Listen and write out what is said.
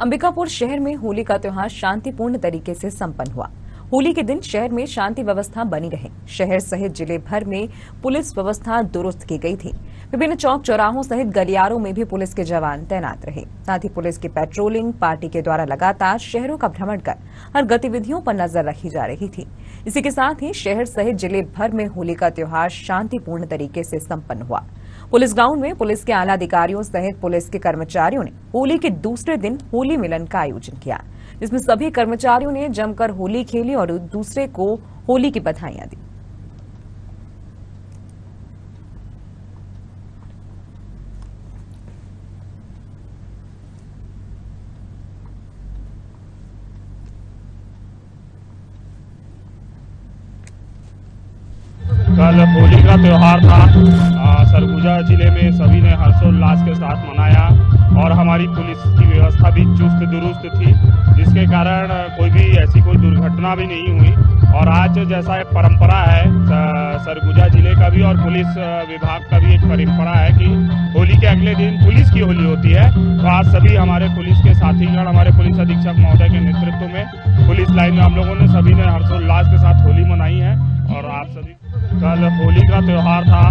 अंबिकापुर शहर में होली का त्यौहार शांतिपूर्ण तरीके से संपन्न हुआ। होली के दिन शहर में शांति व्यवस्था बनी रहे। शहर सहित ज़िले भर में पुलिस व्यवस्था दुरुस्त की गई थी। विभिन्न चौक चौराहों सहित गलियारों में भी पुलिस के जवान तैनात रहे। साथ ही पुलिस की पेट्रोलिंग पार्टी के द्वारा लगातार शहरों का भ्रमण कर हर गतिविधियों पर नज़र रखी जा रही थी। इसी के साथ ही शहर सहित ज़िले भर में होली का त्योहार शांतिपूर्ण तरीके से सम्पन्न हुआ। पुलिस ग्राउंड में पुलिस के आला अधिकारियों सहित पुलिस के कर्मचारियों ने होली के दूसरे दिन होली मिलन का आयोजन किया, जिसमें सभी कर्मचारियों ने जमकर होली खेली और दूसरे को होली की बधाइयाँ दी। कल होली का त्यौहार था। सरगुजा ज़िले में सभी ने हर्षोल्लास के साथ मनाया और हमारी पुलिस की व्यवस्था भी चुस्त दुरुस्त थी, जिसके कारण कोई भी ऐसी कोई दुर्घटना भी नहीं हुई। और आज जैसा एक परंपरा है सरगुजा ज़िले का भी और पुलिस विभाग का भी एक परंपरा है कि होली के अगले दिन पुलिस की होली होती है। तो आज सभी हमारे पुलिस के साथीगण, हमारे पुलिस अधीक्षक महोदय के नेतृत्व में पुलिस लाइन में हम लोगों ने सभी ने हर्षोल्लास के साथ होली मनाई है। और आप सभी कल होली का त्यौहार था।